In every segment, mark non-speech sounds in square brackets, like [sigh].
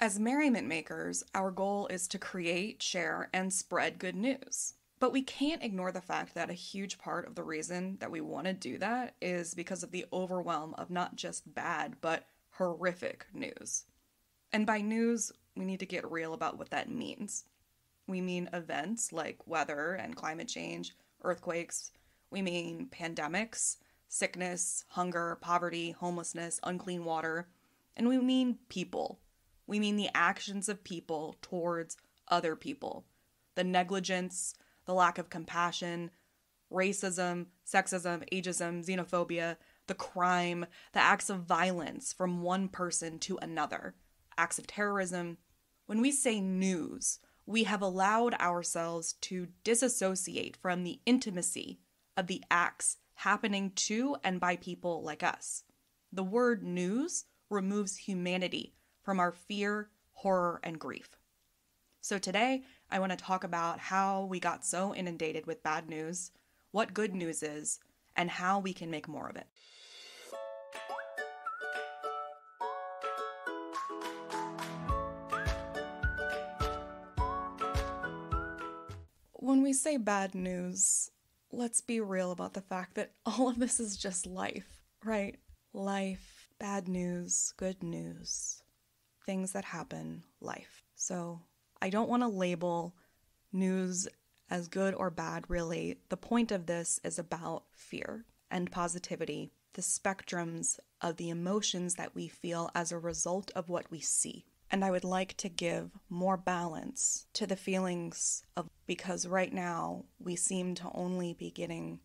As merriment makers, our goal is to create, share, and spread good news. But we can't ignore the fact that a huge part of the reason that we want to do that is because of the overwhelm of not just bad, but horrific news. And by news, we need to get real about what that means. We mean events like weather and climate change, earthquakes. We mean pandemics, sickness, hunger, poverty, homelessness, unclean water. And we mean people. We mean the actions of people towards other people, the negligence, the lack of compassion, racism, sexism, ageism, xenophobia, the crime, the acts of violence from one person to another, acts of terrorism. When we say news, we have allowed ourselves to disassociate from the intimacy of the acts happening to and by people like us. The word news removes humanity from our fear, horror, and grief. So today, I want to talk about how we got so inundated with bad news, what good news is, and how we can make more of it. When we say bad news, let's be real about the fact that [laughs] all of this is just life, right? Life, bad news, good news, things that happen, life. So I don't want to label news as good or bad, really. The point of this is about fear and positivity, the spectrums of the emotions that we feel as a result of what we see. And I would like to give more balance to the feelings of because right now we seem to only be getting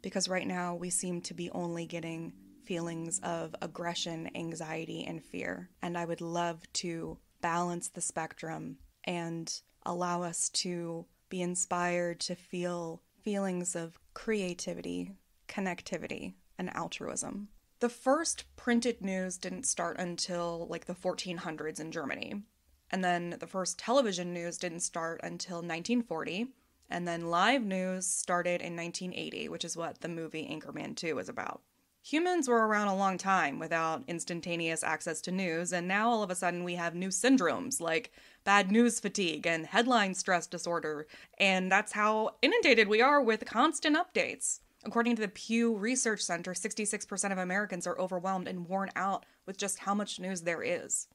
because right now we seem to be only getting feelings of aggression, anxiety, and fear. And I would love to balance the spectrum and allow us to be inspired to feel feelings of creativity, connectivity, and altruism. The first printed news didn't start until like the 1400s in Germany. And then the first television news didn't start until 1940. And then live news started in 1980, which is what the movie Anchorman 2 is about. Humans were around a long time without instantaneous access to news, and now all of a sudden we have new syndromes like bad news fatigue and headline stress disorder, and that's how inundated we are with constant updates. According to the Pew Research Center, 66% of Americans are overwhelmed and worn out with just how much news there is.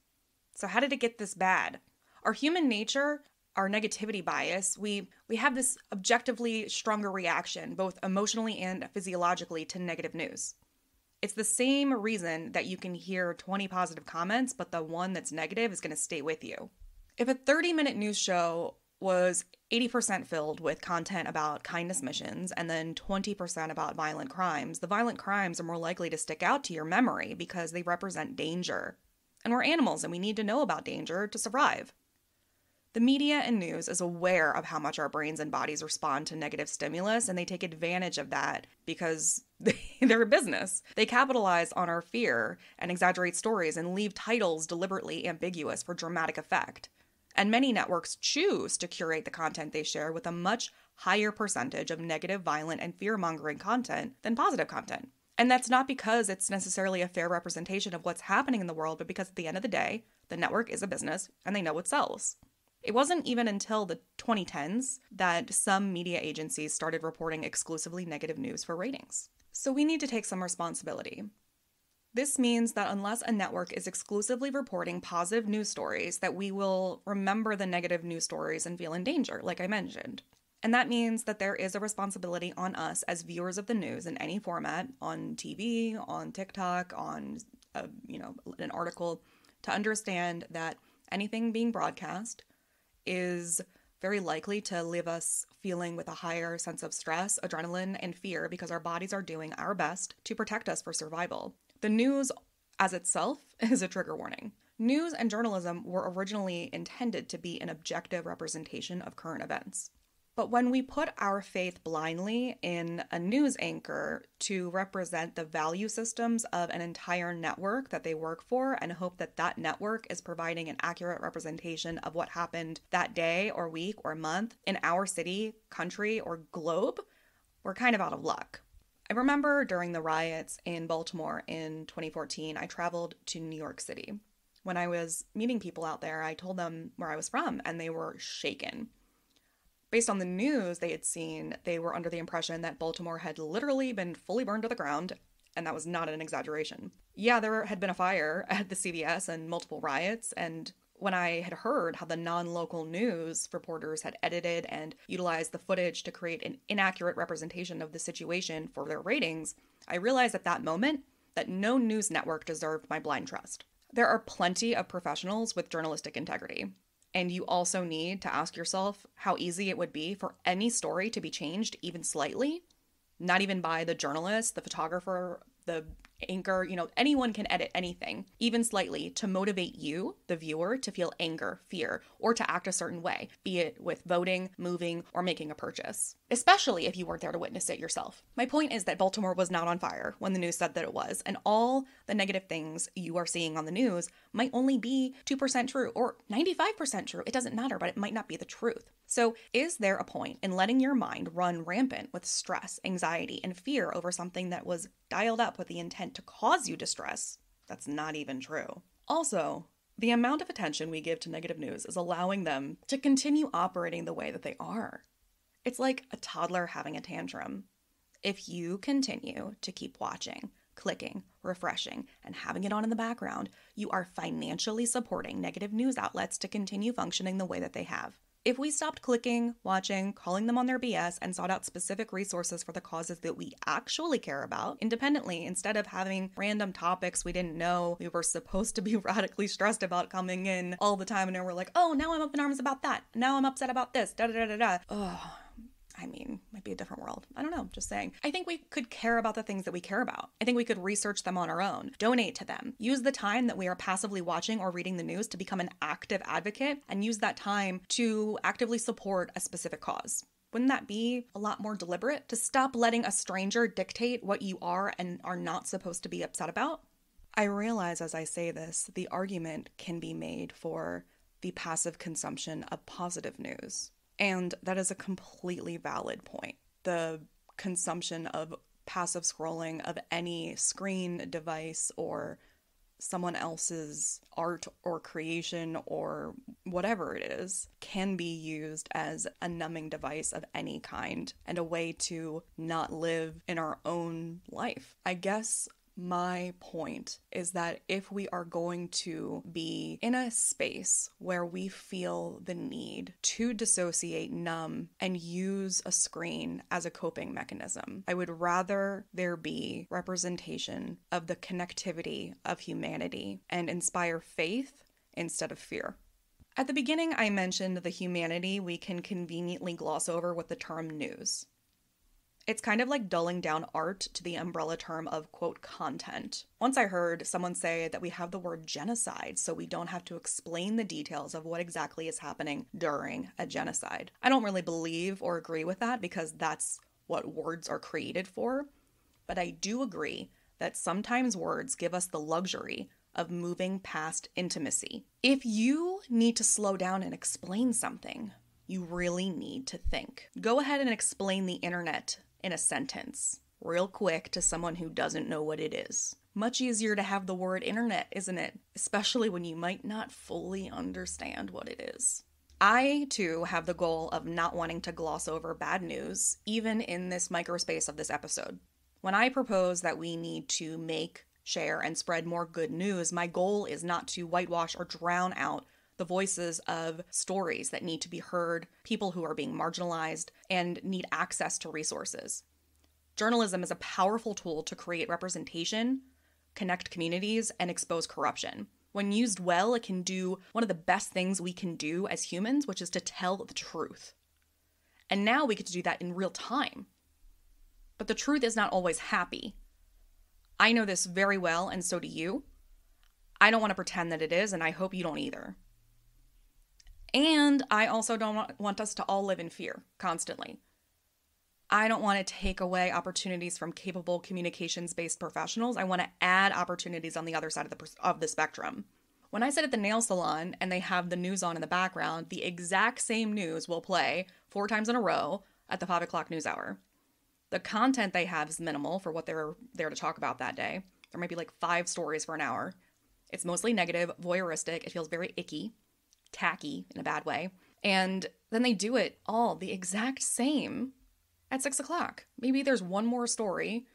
So, how did it get this bad? Our human nature our negativity bias, we we have this objectively stronger reaction, both emotionally and physiologically, to negative news. It's the same reason that you can hear 20 positive comments, but the one that's negative is going to stay with you. If a 30 minute news show was 80% filled with content about kindness missions and then 20% about violent crimes, the violent crimes are more likely to stick out to your memory because they represent danger. And we're animals and we need to know about danger to survive. The media and news is aware of how much our brains and bodies respond to negative stimulus, and they take advantage of that because [laughs] they're a business. They capitalize on our fear and exaggerate stories and leave titles deliberately ambiguous for dramatic effect. And many networks choose to curate the content they share with a much higher percentage of negative, violent, and fear mongering content than positive content. And that's not because it's necessarily a fair representation of what's happening in the world, but because at the end of the day, the network is a business and they know what sells. It wasn't even until the 2010s that some media agencies started reporting exclusively negative news for ratings. So we need to take some responsibility. This means that unless a network is exclusively reporting positive news stories, that we will remember the negative news stories and feel in danger, like I mentioned. And that means that there is a responsibility on us as viewers of the news in any format, on TV, on TikTok, on a, you know, an article, to understand that anything being broadcast is very likely to leave us feeling with a higher sense of stress, adrenaline, and fear because our bodies are doing our best to protect us for survival. The news as itself [laughs] is a trigger warning. News and journalism were originally intended to be an objective representation of current events. But when we put our faith blindly in a news anchor to represent the value systems of an entire network that they work for and hope that that network is providing an accurate representation of what happened that day or week or month in our city, country, or globe, we're kind of out of luck. I remember during the riots in Baltimore in 2014, I traveled to New York City When I was meeting people out there, I told them where I was from, and they were shaken. Based on the news they had seen, they were under the impression that Baltimore had literally been fully burned to the ground, and that was not an exaggeration. Yeah, there had been a fire [laughs] at the CVS and multiple riots, and when I had heard how the non local news reporters had edited and utilized the footage to create an inaccurate representation of the situation for their ratings, I realized at that moment that no news network deserved my blind trust. There are plenty of professionals with journalistic integrity. And you also need to ask yourself how easy it would be for any story to be changed even slightly, not even by the journalist, the photographer, the anchor, you know, anyone can edit anything, even slightly, to motivate you, the viewer, to feel anger, fear, or to act a certain way, be it with voting, moving, or making a purchase, especially if you weren't there to witness it yourself. My point is that Baltimore was not on fire when the news said that it was, and all the negative things you are seeing on the news might only be 2% true or 95% true. It doesn't matter, but it might not be the truth. So, is there a point in letting your mind run rampant with stress, anxiety, and fear over something that was dialed up with the intent to cause you distress? That's not even true. Also, the amount of attention we give to negative news is allowing them to continue operating the way that they are. It's like a toddler having a tantrum. If you continue to keep watching, clicking, refreshing, and having it on in the background, you are financially supporting negative news outlets to continue functioning the way that they have. If we stopped clicking, watching, calling them on their BS, and sought out specific resources for the causes that we actually care about independently, instead of having random topics we didn't know we were supposed to be [laughs] radically stressed about coming in all the time, and then we're like, oh, now I'm up in arms about that. Now I'm upset about this. Da da da da da. Ugh I mean, might be a different world. I don't know, just saying. I think we could care about the things that we care about. I think we could research them on our own, donate to them, use the time that we are passively watching or reading the news to become an active advocate, and use that time to actively support a specific cause. Wouldn't that be a lot more deliberate to stop letting a stranger dictate what you are and are not supposed to be upset about? I realize as I say this, the argument can be made for the passive consumption of positive news. And that is a completely valid point. The consumption of passive scrolling of any screen device or someone else's art or creation or whatever it is can be used as a numbing device of any kind and a way to not live in our own life. I guess my point is that if we are going to be in a space where we feel the need to dissociate, numb, and use a screen as a coping mechanism, I would rather there be representation of the connectivity of humanity and inspire faith instead of fear. At the beginning, I mentioned the humanity we can conveniently gloss over with the term news. It's kind of like dulling down art to the umbrella term of quote content. Once I heard someone say that we have the word genocide so we don't have to explain the details of what exactly is happening during a genocide. I don't really believe or agree with that because that's what words are created for, but I do agree that sometimes words give us the luxury of moving past intimacy. If you need to slow down and explain something, you really need to think. Go ahead and explain the internet in a sentence, real quick, to someone who doesn't know what it is. Much easier to have the word internet, isn't it? Especially when you might not fully understand what it is. I, too, have the goal of not wanting to gloss over bad news, even in this microspace of this episode. When I propose that we need to make, share, and spread more good news, my goal is not to whitewash or drown out the voices of stories that need to be heard, people who are being marginalized, and need access to resources. Journalism is a powerful tool to create representation, connect communities, and expose corruption. When used well, it can do one of the best things we can do as humans, which is to tell the truth. And now we get to do that in real time. But the truth is not always happy. I know this very well, and so do you. I don't want to pretend that it is, and I hope you don't either. And I also don't want us to all live in fear constantly. I don't want to take away opportunities from capable communications based professionals. I want to add opportunities on the other side of the, of the spectrum. When I sit at the nail salon and they have the news on in the background, the exact same news will play four times in a row at the five o'clock news hour. The content they have is minimal for what they're there to talk about that day. There might be like five stories for an hour. It's mostly negative, voyeuristic. It feels very icky, tacky in a bad way. And then they do it all the exact same at six o'clock. Maybe there's one more story,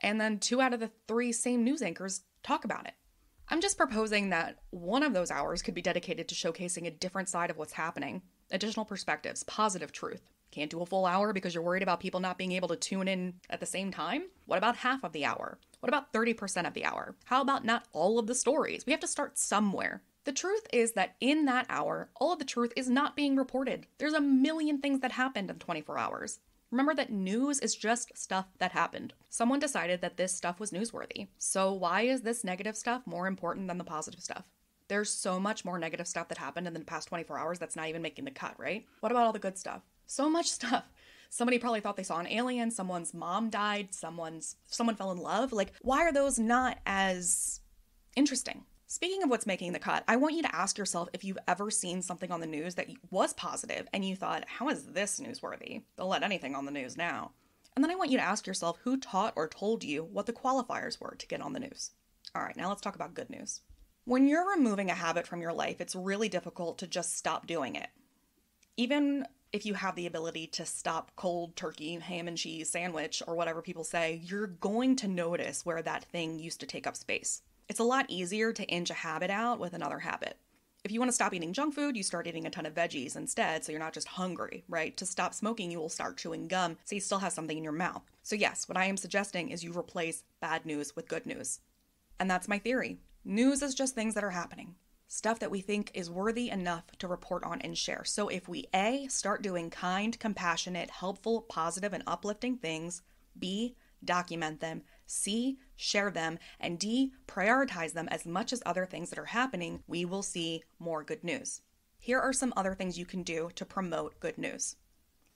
and then two out of the three same news anchors talk about it. I'm just proposing that one of those hours could be dedicated to showcasing a different side of what's happening, additional perspectives, positive truth. Can't do a full hour because you're worried about people not being able to tune in at the same time? What about half of the hour? What about 30% of the hour? How about not all of the stories? We have to start somewhere. The truth is that in that hour, all of the truth is not being reported. There's a million things that happened in 24 hours. Remember that news is just stuff that happened. Someone decided that this stuff was newsworthy. So, why is this negative stuff more important than the positive stuff? There's so much more negative stuff that happened in the past 24 hours that's not even making the cut, right? What about all the good stuff? So much [laughs] stuff. Somebody probably thought they saw an alien, someone's mom died, someone's someone fell in love. Like, why are those not as interesting? Speaking of what's making the cut, I want you to ask yourself if you've ever seen something on the news that was positive and you thought, how is this newsworthy? They'll let anything on the news now. And then I want you to ask yourself who taught or told you what the qualifiers were to get on the news. All right, now let's talk about good news. When you're removing a habit from your life, it's really difficult to just stop doing it. Even if you have the ability to stop cold turkey, ham and cheese sandwich, or whatever people say, you're going to notice where that thing used to take up space. It's a lot easier to inch a habit out with another habit. If you want to stop eating junk food, you start eating a ton of veggies instead, so you're not just hungry, right? To stop smoking, you will start chewing gum, so you still have something in your mouth. So, yes, what I am suggesting is you replace bad news with good news. And that's my theory. News is just things that are happening, stuff that we think is worthy enough to report on and share. So, if we A, start doing kind, compassionate, helpful, positive, and uplifting things, B, document them, C, share them, and D, prioritize them as much as other things that are happening, we will see more good news. Here are some other things you can do to promote good news.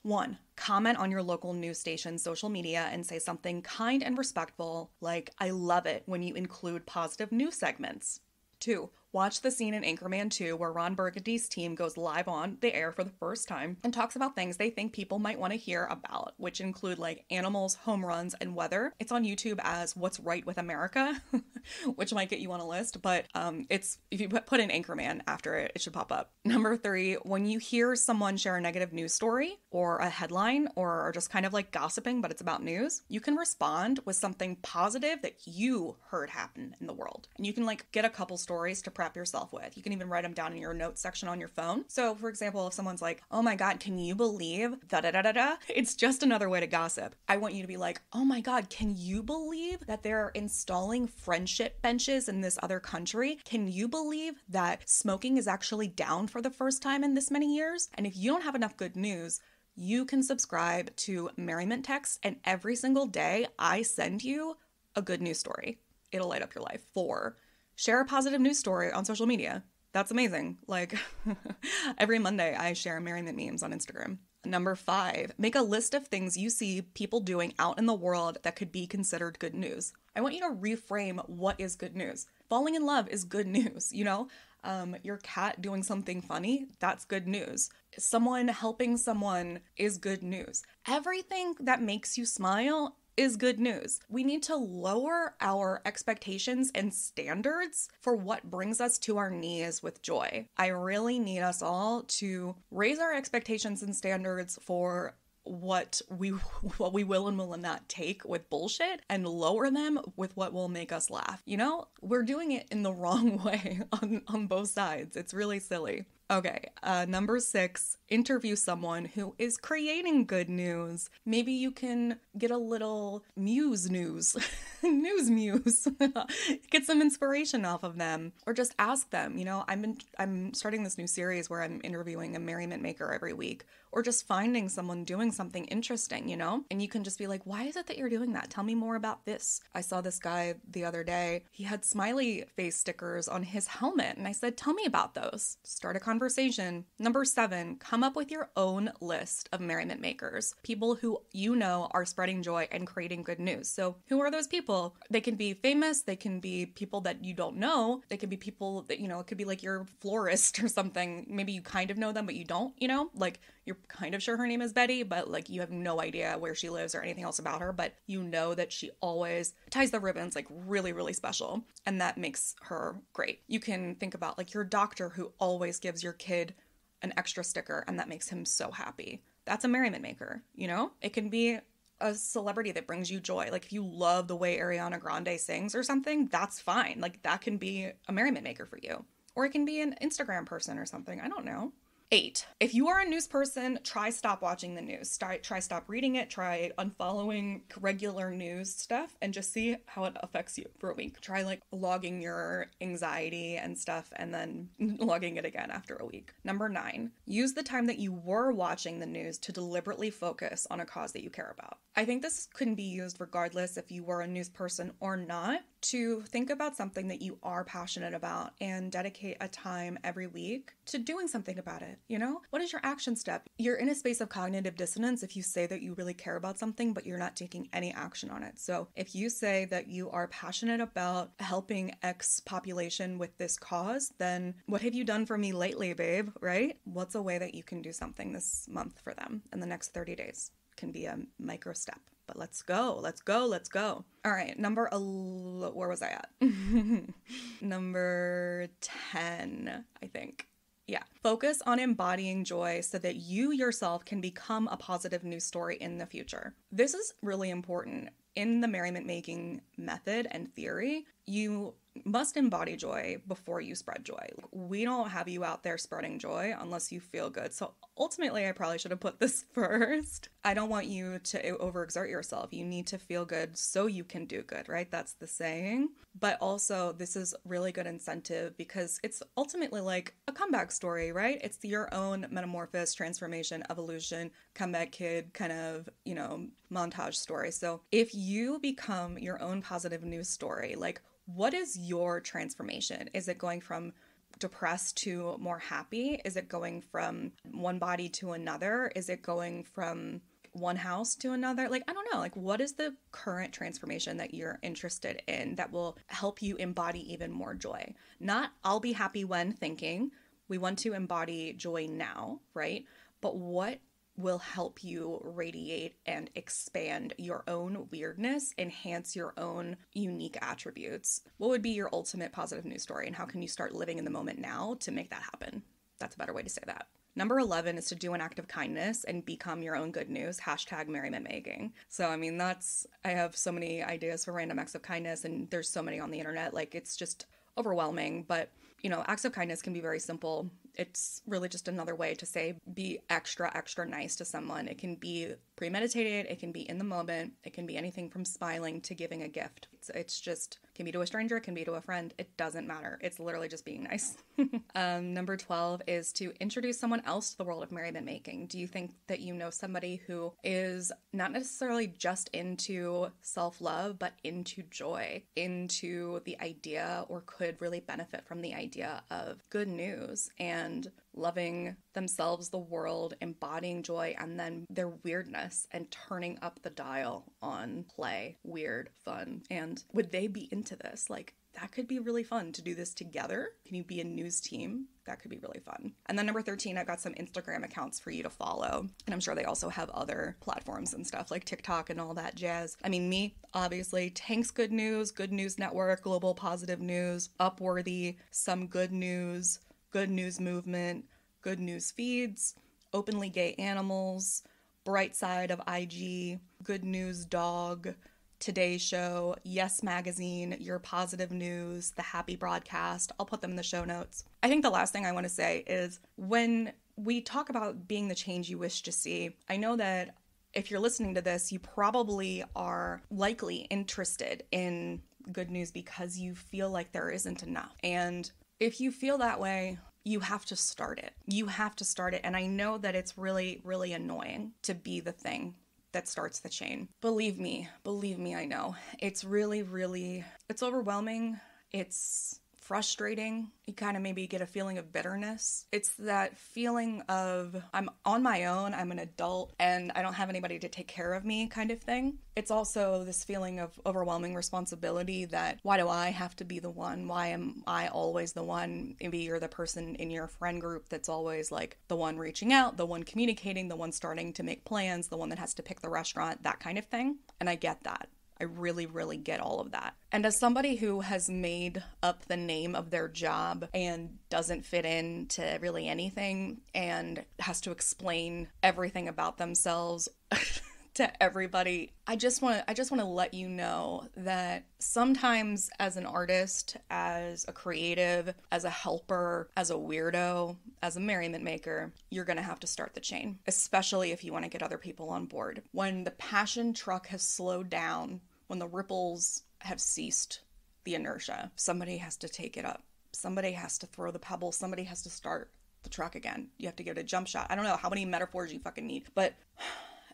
One, comment on your local news station's social media and say something kind and respectful, like, I love it when you include positive news segments. Two, Watch the scene in Anchorman 2 where Ron Burgundy's team goes live on the air for the first time and talks about things they think people might want to hear about, which include like animals, home runs, and weather. It's on YouTube as What's Right with America, [laughs] which might get you on a list, but um, it's if you put in Anchorman after it, it should pop up. Number three, when you hear someone share a negative news story or a headline or are just kind of like gossiping, but it's about news, you can respond with something positive that you heard happen in the world. And you can like get a couple stories to yourself with. You can even write them down in your notes section on your phone. So, for example, if someone's like, oh my God, can you believe da da da da da? [laughs] It's just another way to gossip. I want you to be like, oh my God, can you believe that they're installing friendship benches in this other country? Can you believe that smoking is actually down for the first time in this many years? And if you don't have enough good news, you can subscribe to Merriment Text, and every single day I send you a good news story. It'll light up your life. Four, share a positive news story on social media. That's amazing. Like [laughs] every Monday, I share merriment memes on Instagram. Number five, make a list of things you see people doing out in the world that could be considered good news. I want you to reframe what is good news. Falling in love is good [laughs] news, you know? Um, your cat doing something funny, that's good news. Someone helping someone is good news. Everything that makes you smile is good news. We need to lower our expectations and standards for what brings us to our knees with joy. I really need us all to raise our expectations and standards for what we [laughs] what we will and will not take with bullshit and lower them with what will make us laugh. You know, we're doing it in the [laughs] wrong way on on both sides. It's really silly. Okay, uh, number six, interview someone who is creating good news. Maybe you can get a little muse news, [laughs] news muse, [laughs] get some inspiration off of them, or just ask them. You know, I'm in, I'm starting this new series where I'm interviewing a merriment maker every week, or just finding someone doing something interesting. You know, and you can just be like, why is it that you're doing that? Tell me more about this. I saw this guy the other day. He had smiley face stickers on his helmet, and I said, tell me about those. Start a conversation conversation. Number seven, come up with your own list of merriment makers, people who you know are spreading joy and creating good news. So, who are those people? They can be famous, they can be people that you don't know, they can be people that, you know, it could be like your florist [laughs] or something. Maybe you kind of know them, but you don't, you know? Like, you're kind of sure her name is Betty, but like you have no idea where she lives or anything else about her, but you know that she always ties the ribbons like really, really special. And that makes her great. You can think about like your doctor who always gives your kid an extra sticker and that makes him so happy. That's a merriment maker, you know? It can be a celebrity that brings you joy. Like if you love the way Ariana Grande sings or something, that's fine. Like that can be a merriment maker for you. Or it can be an Instagram person or something. I don't know. Eight, if you are a news person, try stop watching the news. Try, try stop reading it. Try unfollowing regular news stuff and just see how it affects you for a week. Try like logging your anxiety and stuff and then [laughs] logging it again after a week. Number nine, use the time that you were watching the news to deliberately focus on a cause that you care about. I think this can be used regardless if you were a news person or not to think about something that you are passionate about and dedicate a time every week to doing something about it. You know, what is your action step? You're in a space of cognitive dissonance if you say that you really care about something, but you're not taking any action on it. So if you say that you are passionate about helping X population with this cause, then what have you done for me lately, babe? Right? What's a way that you can do something this month for them in the next 30 days? Can be a micro step but let's go, let's go, let's go. All right, number el- where was I at? [laughs] number 10, I think. Yeah. Focus on embodying joy so that you yourself can become a positive news story in the future. This is really important. In the merriment making method and theory, you must embody joy before you spread joy. We don't have you out there spreading joy unless you feel good. So ultimately, I probably should have put this [laughs] first. I don't want you to overexert yourself. You need to feel good so you can do good, right? That's the saying. But also, this is really good incentive because it's ultimately like a comeback story, right? It's your own metamorphosis, transformation, evolution, comeback kid kind of, you know, montage story. So if you become your own positive news story, like what is your transformation? Is it going from depressed to more happy? Is it going from one body to another? Is it going from one house to another? Like, I don't know. Like, what is the current transformation that you're interested in that will help you embody even more joy? Not, I'll be happy when thinking. We want to embody joy now, right? But what will help you radiate and expand your own weirdness, enhance your own unique attributes. What would be your ultimate positive news story, and how can you start living in the moment now to make that happen? That's a better way to say that. Number 11 is to do an act of kindness and become your own good news. Hashtag merriment making. So, I mean, that's, I have so many ideas for random acts of kindness, and there's so many on the internet. Like, it's just overwhelming. But, you know, acts of kindness can be very simple it's really just another way to say be extra, extra nice to someone. It can be premeditated, it can be in the moment, it can be anything from smiling to giving a gift. It's, just, can be to a stranger, can be to a friend. It doesn't matter. It's literally just being nice. [laughs] um, number 12 is to introduce someone else to the world of merriment making. Do you think that you know somebody who is not necessarily just into self love, but into joy, into the idea, or could really benefit from the idea of good news and loving themselves, the world, embodying joy, and then their weirdness and turning up the dial on play, weird, fun. And would they be into this? Like, that could be really fun to do this together. Can you be a news team? That could be really fun. And then number 13, I've got some Instagram accounts for you to follow. And I'm sure they also have other platforms and stuff like TikTok and all that jazz. I mean, me, obviously, Tanks Good News, Good News Network, Global Positive News, Upworthy, Some Good News, Good News Movement, Good News Feeds, Openly Gay Animals, Bright Side of IG, Good News Dog, Today Show, Yes Magazine, Your Positive News, The Happy Broadcast. I'll put them in the show notes. I think the last thing I want to say is when we talk about being the change you wish to see, I know that if you're listening to this, you probably are likely interested in good news because you feel like there isn't enough. And if you feel that way, you have to start it. You have to start it. And I know that it's really, really annoying to be the thing that starts the chain. Believe me, believe me, I know. It's really, really, it's overwhelming. It's frustrating. You kind of maybe get a feeling of bitterness. It's that feeling of I'm on my own, I'm an adult, and I don't have anybody to take care of me kind of thing. It's also this feeling of overwhelming responsibility that why do I have to be the one? Why am I always the one? Maybe you're the person in your friend group that's always like the one reaching out, the one communicating, the one starting to make plans, the one that has to pick the restaurant, that kind of thing. And I get that. I really, really get all of that. And as somebody who has made up the name of their job and doesn't fit into really anything and has to explain everything about themselves. [laughs] to everybody. I just want to I just want to let you know that sometimes as an artist, as a creative, as a helper, as a weirdo, as a merriment maker, you're going to have to start the chain, especially if you want to get other people on board. When the passion truck has slowed down when the ripples have ceased the inertia, somebody has to take it up. Somebody has to throw the pebble. Somebody has to start the truck again. You have to give it a jump shot. I don't know how many metaphors you fucking need, but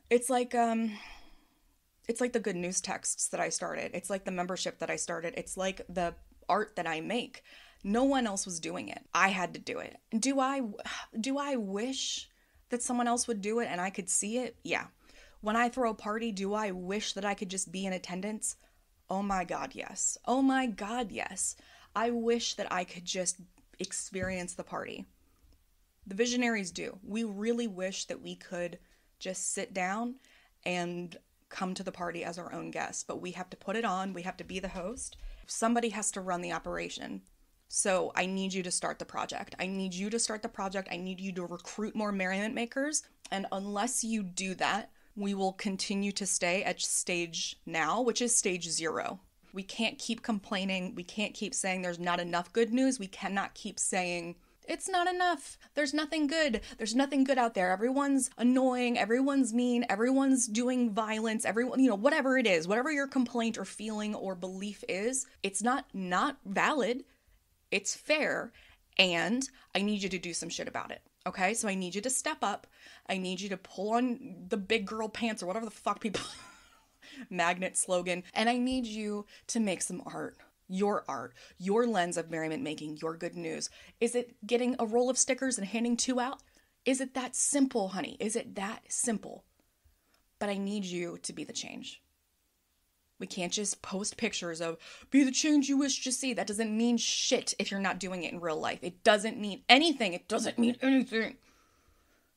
it's like um it's like the good news texts that I started. It's like the membership that I started. It's like the art that I make. No one else was doing it. I had to do it. Do I do I wish that someone else would do it and I could see it? Yeah. When I throw a party, do I wish that I could just be in attendance? Oh my God, yes. Oh my God, yes. I wish that I could just experience the party. The visionaries do. We really wish that we could just sit down and come to the party as our own guests, but we have to put it on, we have to be the host. Somebody has to run the operation. So I need you to start the project. I need you to start the project. I need you to recruit more merriment makers. And unless you do that, we will continue to stay at stage now, which is stage zero. We can't keep complaining. We can't keep saying there's not enough good news. We cannot keep saying it's not enough. There's nothing good. There's nothing good out there. Everyone's annoying. Everyone's mean. Everyone's doing violence. Everyone, you know, whatever it is, whatever your complaint or feeling or belief is, it's not not valid. It's fair. And I need you to do some shit about it. Okay? So I need you to step up. I need you to pull on the big girl pants or whatever the fuck people [laughs] magnet slogan. And I need you to make some art. Your art, your lens of merriment making, your good news. Is it getting a roll of stickers and handing two out? Is it that simple, honey? Is it that simple? But I need you to be the change. We can't just post pictures of be the change you wish to see. That doesn't mean shit if you're not doing it in real life. It doesn't mean anything. It doesn't mean anything.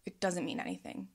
It doesn't mean anything.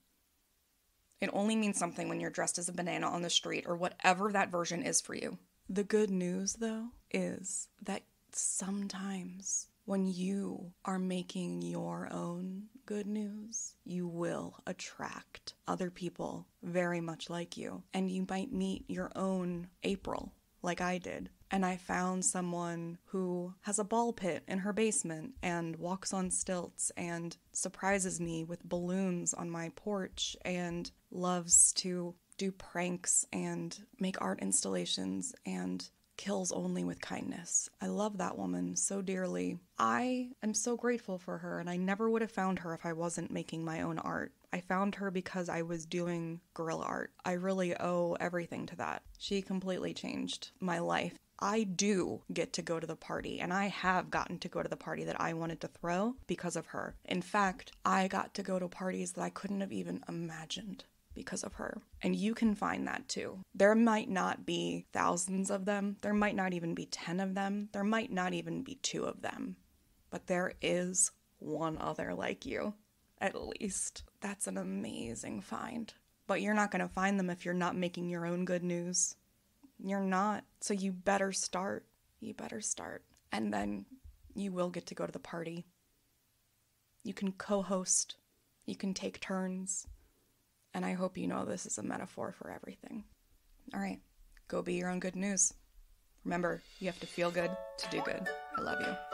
It only means something when you're dressed as a banana on the street or whatever that version is for you. The good news, though, is that sometimes when you are making your own good news, you will attract other people very much like you. And you might meet your own April, like I did. And I found someone who has a ball pit in her basement and walks on stilts and surprises me with balloons on my porch and loves to do pranks and make art installations and kills only with kindness. I love that woman so dearly. I am so grateful for her, and I never would have found her if I wasn't making my own art. I found her because I was doing guerrilla art. I really owe everything to that. She completely changed my life. I do get to go to the party, and I have gotten to go to the party that I wanted to throw because of her. In fact, I got to go to parties that I couldn't have even imagined because of her. And you can find that too. There might not be thousands of them, there might not even be 10 of them, there might not even be two of them, but there is one other like you, at least. That's an amazing find. But you're not going to find them if you're not making your own good news. You're not. So you better start. You better start. And then you will get to go to the party. You can co host. You can take turns. And I hope you know this is a metaphor for everything. All right, go be your own good news. Remember, you have to feel good to do good. I love you.